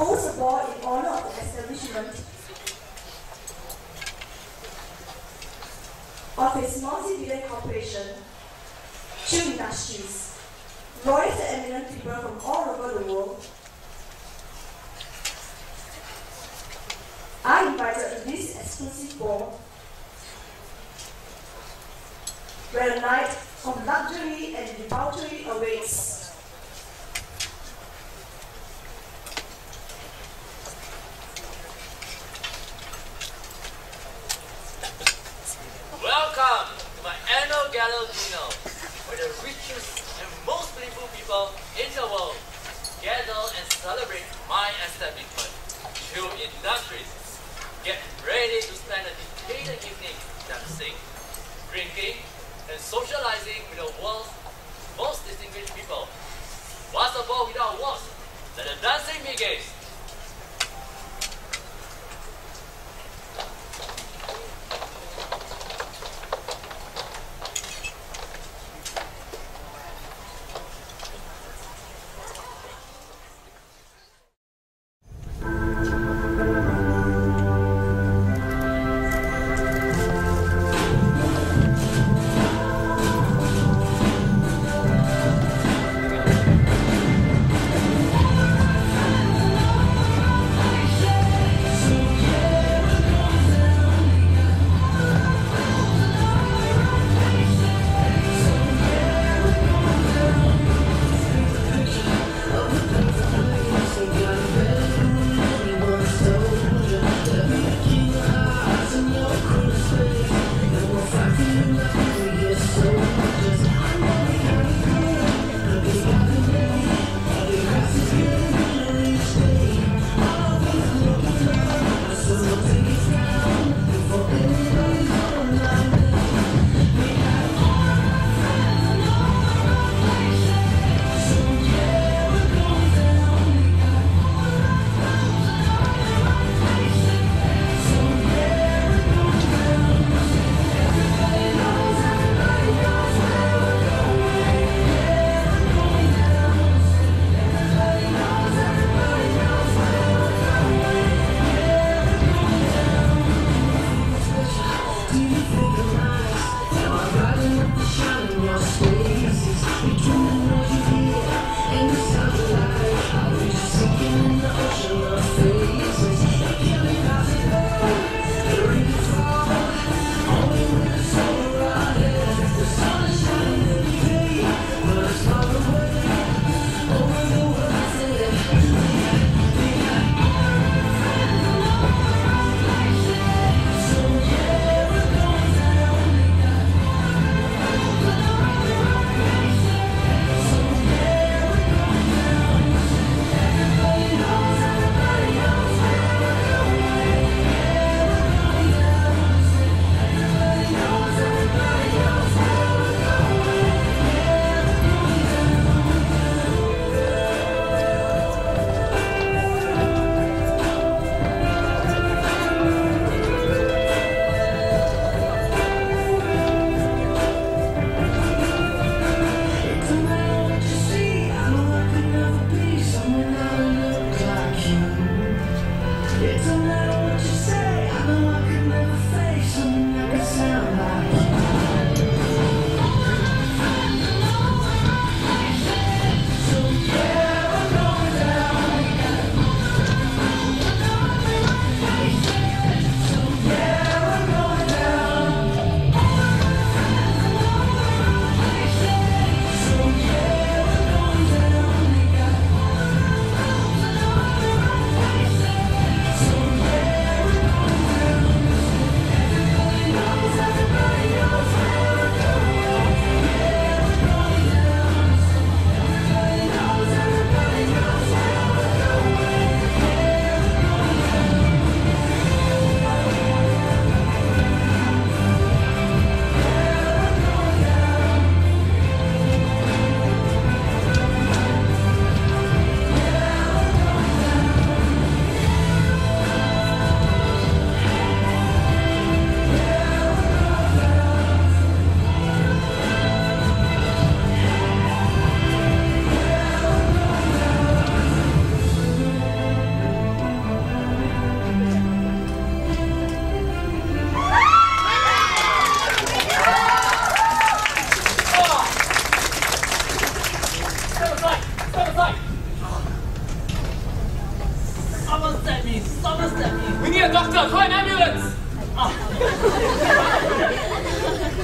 holds a ball in honor of the establishment of his multi-billion corporation, Chew Industries. Lawyers and eminent people from all over the world are invited to this exclusive ball where a night of luxury and debauchery awaits. Welcome to my annual gala dinner, where the richest and most beautiful people in the world gather and celebrate my establishment, Chew Industries. Get ready to spend a dedicated evening dancing, drinking, and socializing with the world's most distinguished people. What's a ball without walls? Let the dancing begin.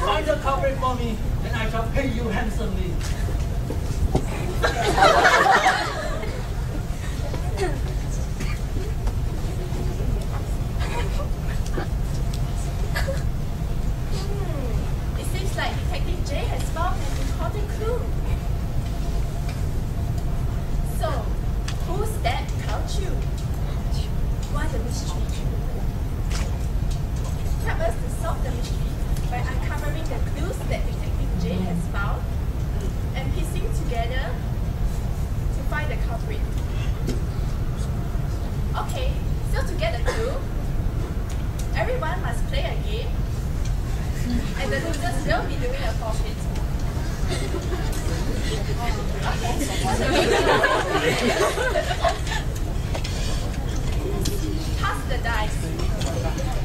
Find the culprit for me, and I shall pay you handsomely. Hmm. It seems like Detective J has found an important clue. So, who's that Chu? Why the mystery? Solve the mystery by uncovering the clues that Detective J has found and piecing together to find the culprit. Okay, so to get the clue, everyone must play a game and the losers will be doing a forfeit. Pass the dice.